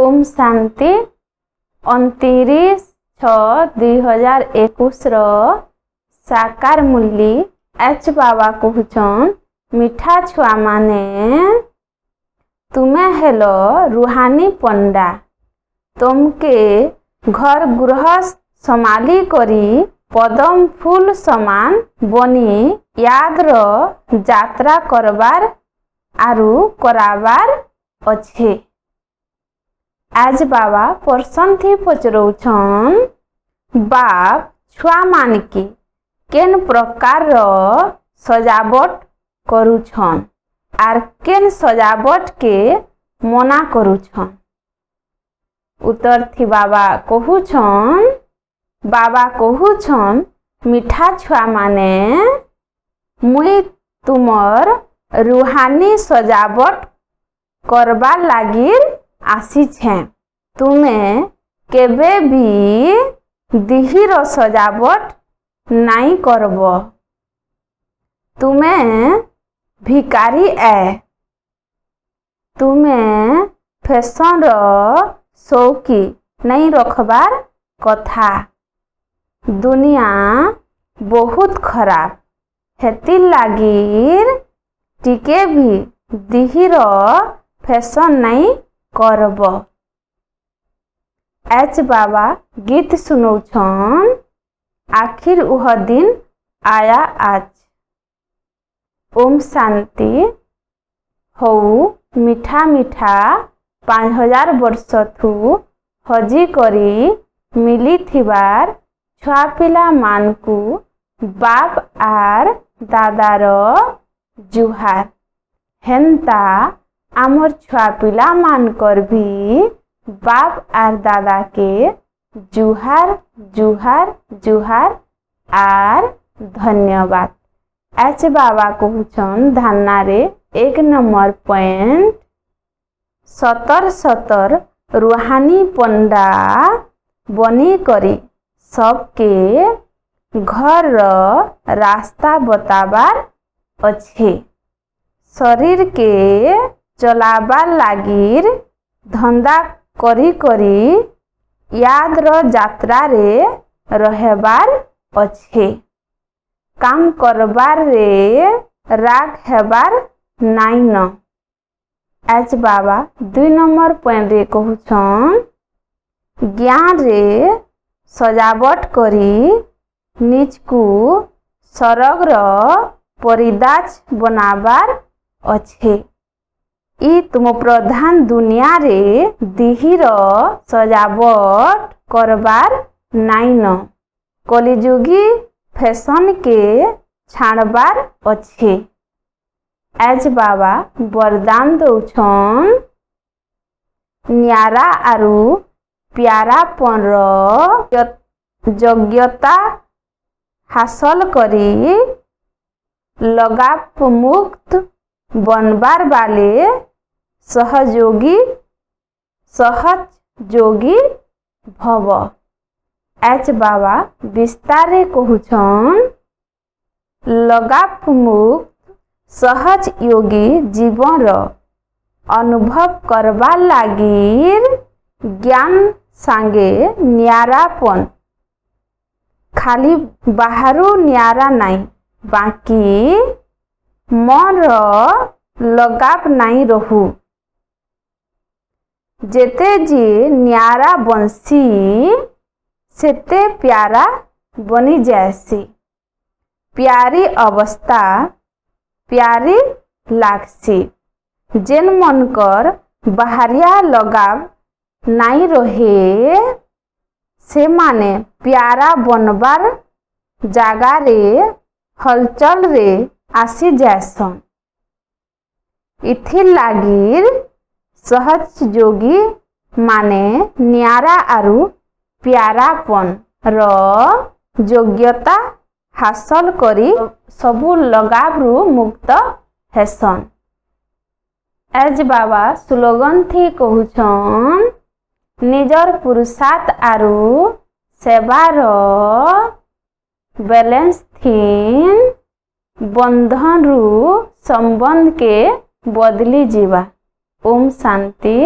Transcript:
ଓମ୍ ଶାନ୍ତି ଅଣତିରିଶ ଛଅ ଦୁଇହଜାର ଏକୋଇଶର ସାକାର ମୂଲି ଏଚ୍ ବାବା କହୁଛନ୍ ମିଠା ଛୁଆମାନେ ତୁମେ ହେଲ ରୁହାନି ପଣ୍ଡା ତୁମକେ ଘର ଗୃହ ସମାଲି କରି ପଦମ ଫୁଲ ସମାନ ବନି ୟାଦର ଯାତ୍ରା କରବାର ଆରୁ କରାବାର ଅଛେ ଆଜ୍ ବାବା ପର୍ସନ୍ଥି ପଚରଉଛନ୍ ବାପ୍ ଛୁଆମାନକେ କେନ୍ ପ୍ରକାରର ସଜାବଟ କରୁଛନ୍ ଆର୍ କେନ୍ ସଜାବଟକେ ମନା କରୁଛନ୍ ଉତ୍ତର ଥି ବାବା କହୁଛନ୍ ବାବା କହୁଛନ୍ ମିଠା ଛୁଆମାନେ ମୁଇଁ ତୁମର ରୁହାନି ସଜାବଟ କରବାର୍ ଲାଗି आसी छे तुम्हें केबे भी दिहर सजावट नाई करब तुम्हें भिकारी ए तुम्हें फैशन रौकी नहीं रखबार कथा दुनिया बहुत खराब हेती लागीर टिके भी दिहर फैशन नहीं করব এচ বাবা গীত শুনৌছন আখির উহ দিন আয়া আজ ওম শান্তি হৌ মিঠা মিঠা পাঁচ হাজার বর্ষ থু হজি করি মিলিথিবার ছুয়া পিলা মানকু বাপ আর দাদার জুহার হেন্তা আমার ছুয়া পিলা মান করবি বাপ আর দাদাকে জুহার জুহার জুহার আর ধন্যবাদ এচ বাবা কহুছন ধান্নারে এক নম্বর পয়েন্ট সতর সতর রুহানি পণ্ডা বনি করে সবকে ঘরর রাস্তা বতাবার অছে শরীরকে ଚଲାବାର୍ ଲାଗିର୍ ଧନ୍ଦା କରି କରି ୟାଦ୍ର ଯାତ୍ରାରେ ରହେବାର୍ ଅଛେ କାମ୍ କର୍ବାର୍ରେ ରାଗ୍ ହେବାର୍ ନାଇଁନ ଏଚ୍ ବାବା ଦୁଇ ନମ୍ବର ପଏଣ୍ଟରେ କହୁଛନ୍ ଜ୍ଞାନରେ ସଜାବଟ କରି ନିଜକୁ ସରଗର ପରିଦାସ ବନାବାର୍ ଅଛେ ଇ ତୁମ ପ୍ରଧାନ ଦୁନିଆରେ ଦିହିର ସଜାବଟ କରବାର ନାଇଁନ କଲିଯୁଗୀ ଫେସନ୍କେ ଛାଡ଼ବାର ଅଛେ ଏଜ୍ ବାବା ବରଦାନ ଦଉଛନ୍ ନିଆରା ଆରୁ ପ୍ୟାରାପଣର ଯୋଗ୍ୟତା ହାସଲ କରି ଲଗାପମୁକ୍ତ ବନବାର ବାଲେ सहयोगी सहज जोगी भव एच बाबा विस्तारे कहुछन् लगापमुक्त योगी जीवन अनुभव करवा लागि ज्ञान न्यारापन ନିଆରାପନ୍ ଖାଲି न्यारा ନିଆରା ନାହିଁ मन र लगाप ନାହିଁ रहू जेते जी न्यारा बंसी सेते प्यारा बनी जैसी प्यारी अवस्था प्यारी लागसी जेन मनकर बाहरिया लगाव नाई रहे से माने प्यारा बनबार जागारे हलचल रे आसी जैसन इथिर लागिर सहज जोगी माने न्यारा आरु प्यारापन रोग्यता हासल करी सबु लगाव्रु मुक्त हैसन एज बाबा स्लोगन थी कहछन निजर पुरुषार्थ आरु सेवार बैलेंस थी बंधन रु संबंध के बदली जीवा Om Santi